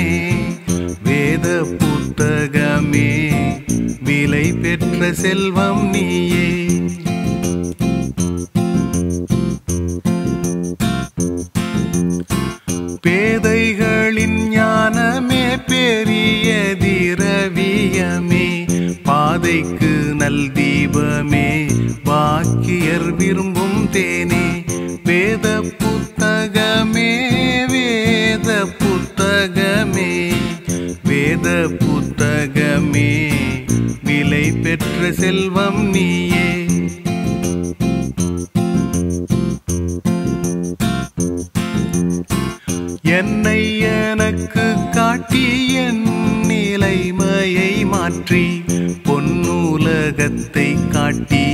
வேதமே வேத புத்தகமே விலை பெற்ற செல்வம் நீயே. பேதைகளின் ஞானமே பெரிய திரவியமே பாதைக்கு நல் தீபமே பாக்கியர் விரும்பும் தேனே வேத புத்த புத்தகமே விலை பெற்ற செல்வம் நீயே. என்னை எனக்கு காட்டி என் நிலைமையை மாற்றி பொன்னுலகத்தை காட்டி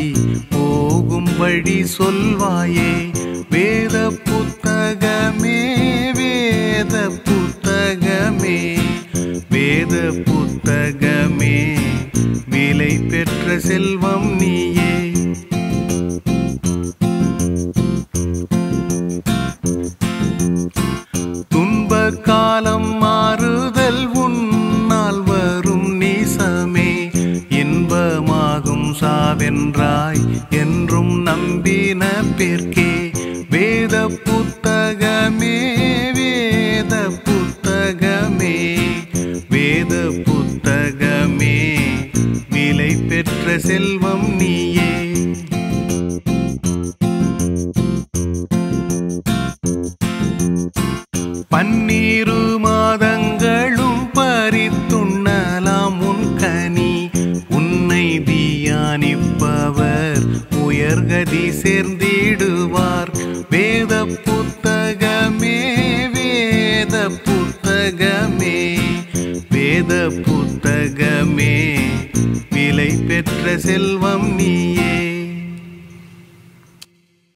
போகும் வழி சொல்வாயே. வேத புத்தகமே வேத புத்தகமே. செல்வம் நீயே. துன்ப காலம் மாறுதல் உன்னால் வரும் நீசமே. இன்பமாகும் சாவென்றாய் என்றும் நம்பின பேர்க்கே. வேத புத்த பெற்ற செல்வம் நீயே. பன்னீரு மாதங்களும் பறித்துண்ணலாம் உன் கனி. உன்னை தியானிப்பவர் உயர்கதி சேர்ந்திடுவார். வேத புத்தகமே வேத புத்தகமே வேத புத்த செல்வம் நீயே.